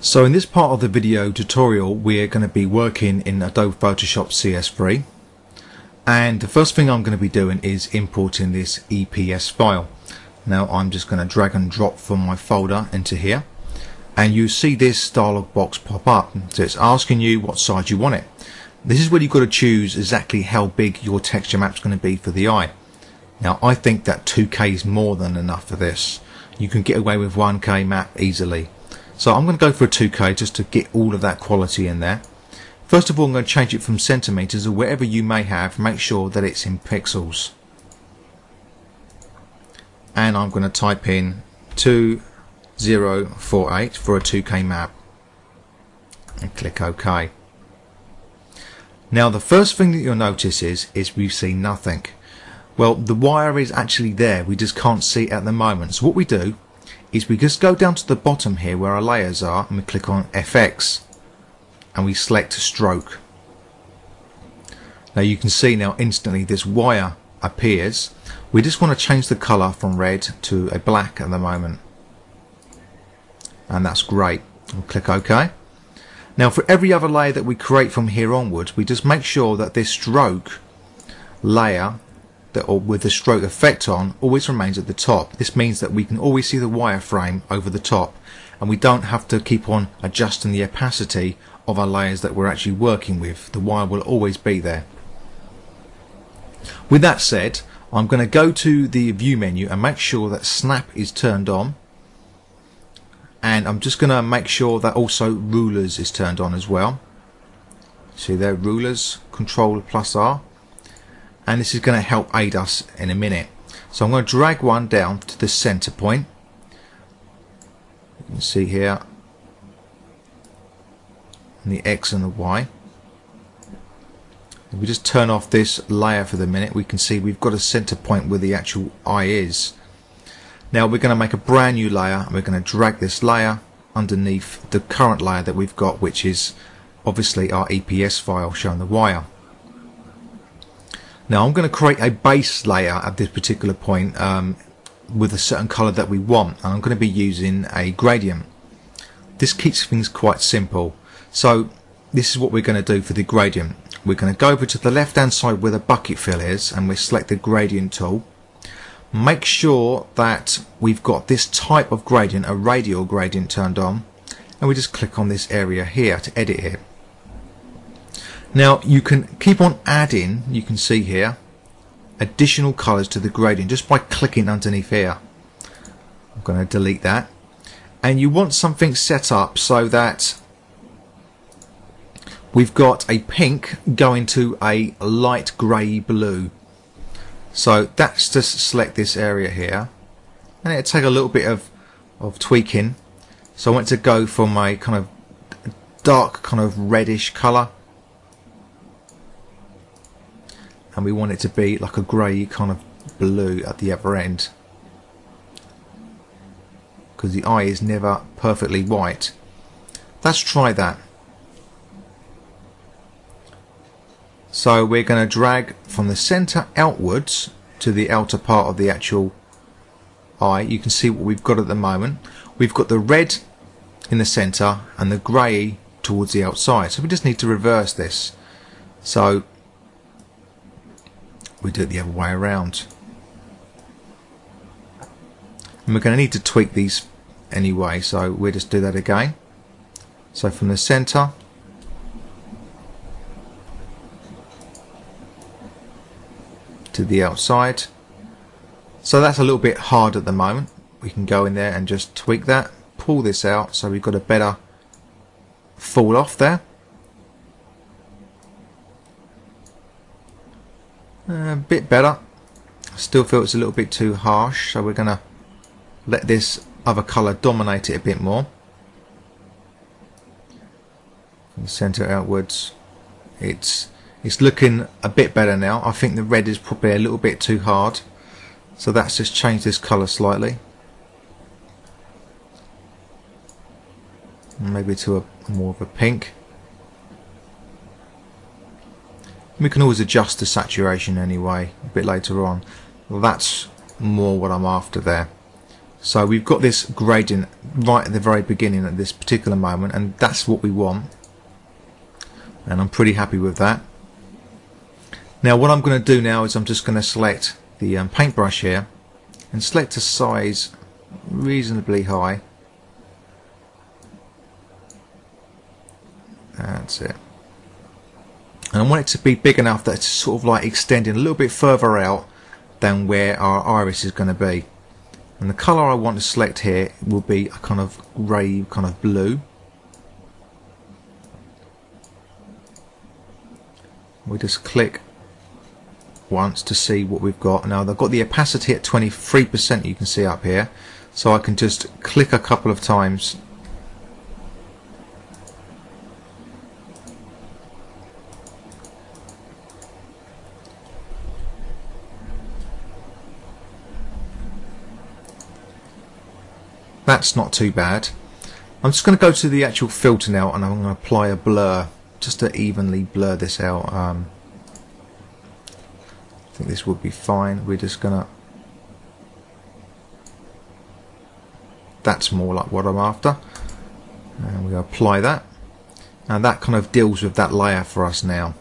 So in this part of the video tutorial we're going to be working in Adobe Photoshop CS3 and the first thing I'm going to be doing is importing this EPS file. Now I'm just going to drag and drop from my folder into here and you see this dialog box pop up so it's asking you what size you want it. This is where you've got to choose exactly how big your texture map is going to be for the eye. Now I think that 2K is more than enough for this. You can get away with 1K map easily so I'm going to go for a 2K just to get all of that quality in there. First of all, I'm going to change it from centimeters or whatever you may have. Make sure that it's in pixels. And I'm going to type in 2048 for a 2K map. And click OK. Now the first thing that you'll notice is, is we've seen nothing. Well, the wire is actually there. We just can't see it at the moment. So what we do is we just go down to the bottom here where our layers are and we click on FX and we select stroke. Now you can see now instantly this wire appears. We just want to change the colour from red to a black at the moment. And that's great. We'll click OK. Now for every other layer that we create from here onwards, we just make sure that this stroke layer that with the stroke effect on always remains at the top. This means that we can always see the wireframe over the top and we don't have to keep on adjusting the opacity of our layers that we're actually working with. The wire will always be there. With that said, I'm going to go to the view menu and make sure that snap is turned on and I'm just going to make sure that also rulers is turned on as well. See there rulers, control plus R and this is going to help aid us in a minute. So I'm going to drag one down to the center point. You can see here the X and the Y. If we just turn off this layer for the minute, we can see we've got a center point where the actual eye is. Now we're going to make a brand new layer and we're going to drag this layer underneath the current layer that we've got which is obviously our EPS file showing the wire. Now I'm going to create a base layer at this particular point um, with a certain color that we want and I'm going to be using a gradient. This keeps things quite simple. So this is what we're going to do for the gradient. We're going to go over to the left hand side where the bucket fill is and we select the gradient tool. Make sure that we've got this type of gradient, a radial gradient turned on and we just click on this area here to edit it. Now you can keep on adding, you can see here, additional colours to the gradient just by clicking underneath here. I'm going to delete that. And you want something set up so that we've got a pink going to a light grey blue. So that's just select this area here. And it'll take a little bit of, of tweaking. So I want to go for my kind of dark kind of reddish colour and we want it to be like a grey kind of blue at the other end. Because the eye is never perfectly white. Let's try that. So we're going to drag from the center outwards to the outer part of the actual eye. You can see what we've got at the moment. We've got the red in the center and the grey towards the outside. So we just need to reverse this. So we do it the other way around. And we're going to need to tweak these anyway, so we'll just do that again. So from the center, to the outside. So that's a little bit hard at the moment. We can go in there and just tweak that, pull this out so we've got a better fall off there. A bit better. Still feel it's a little bit too harsh so we're gonna let this other colour dominate it a bit more. From the centre outwards it's it's looking a bit better now. I think the red is probably a little bit too hard so that's just changed this colour slightly. Maybe to a more of a pink We can always adjust the saturation anyway a bit later on. That's more what I'm after there. So we've got this gradient right at the very beginning at this particular moment and that's what we want. And I'm pretty happy with that. Now what I'm going to do now is I'm just going to select the um, paintbrush here and select a size reasonably high. That's it. And I want it to be big enough that it's sort of like extending a little bit further out than where our iris is going to be. And the colour I want to select here will be a kind of grey kind of blue. We just click once to see what we've got. Now I've got the opacity at 23% you can see up here. So I can just click a couple of times That's not too bad. I'm just going to go to the actual filter now and I'm going to apply a blur just to evenly blur this out. Um, I think this would be fine. We're just going to... That's more like what I'm after. And we apply that. And that kind of deals with that layer for us now.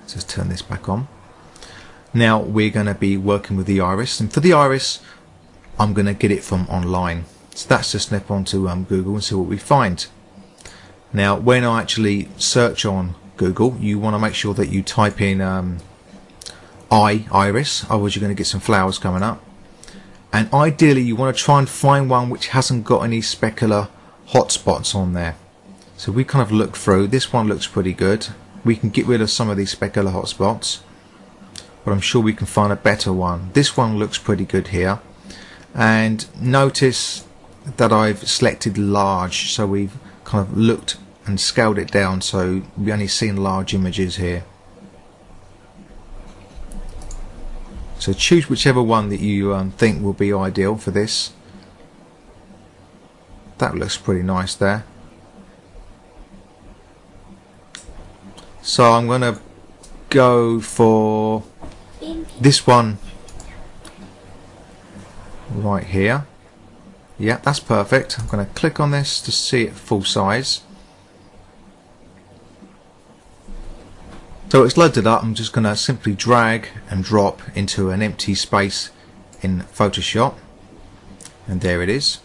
Let's just turn this back on. Now we're going to be working with the iris. And for the iris, I'm going to get it from online. So that's just snap onto um, Google and see what we find. Now, when eye actually search on Google, you want to make sure that you type in um, I iris, otherwise you're going to get some flowers coming up. And ideally, you want to try and find one which hasn't got any specular hotspots on there. So we kind of look through. This one looks pretty good. We can get rid of some of these specular hotspots, but I'm sure we can find a better one. This one looks pretty good here and notice that I've selected large. So we've kind of looked and scaled it down. So we only seen large images here. So choose whichever one that you um, think will be ideal for this. That looks pretty nice there. So I'm gonna go for this one right here. Yeah, that's perfect. I'm going to click on this to see it full size. So it's loaded up, I'm just going to simply drag and drop into an empty space in Photoshop. And there it is.